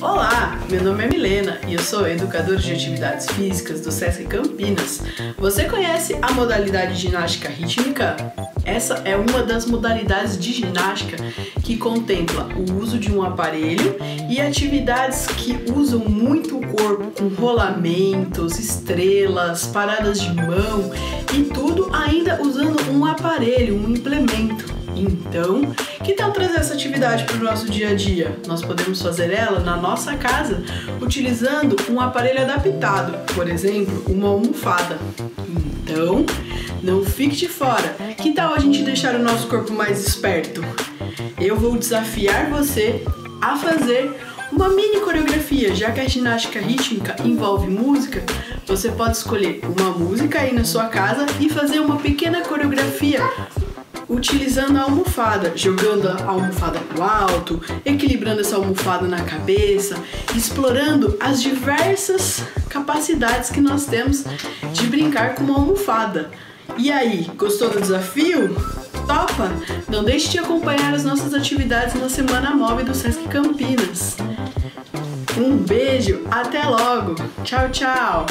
Olá, meu nome é Milena e eu sou educadora de atividades físicas do SESC Campinas. Você conhece a modalidade ginástica rítmica? Essa é uma das modalidades de ginástica que contempla o uso de um aparelho e atividades que usam muito o corpo, com rolamentos, estrelas, paradas de mão e tudo ainda usando um aparelho, um implemento. Então, que tal trazer essa atividade para o nosso dia a dia? Nós podemos fazer ela na nossa casa utilizando um aparelho adaptado, por exemplo, uma almofada. Então, não fique de fora. Que tal a gente deixar o nosso corpo mais esperto? Eu vou desafiar você a fazer uma mini coreografia, já que a ginástica rítmica envolve música, você pode escolher uma música aí na sua casa e fazer uma pequena coreografia utilizando a almofada, jogando a almofada para o alto, equilibrando essa almofada na cabeça, explorando as diversas capacidades que nós temos de brincar com uma almofada. E aí, gostou do desafio? Topa? Não deixe de acompanhar as nossas atividades na Semana Móvel do Sesc Campinas. Um beijo, até logo! Tchau, tchau!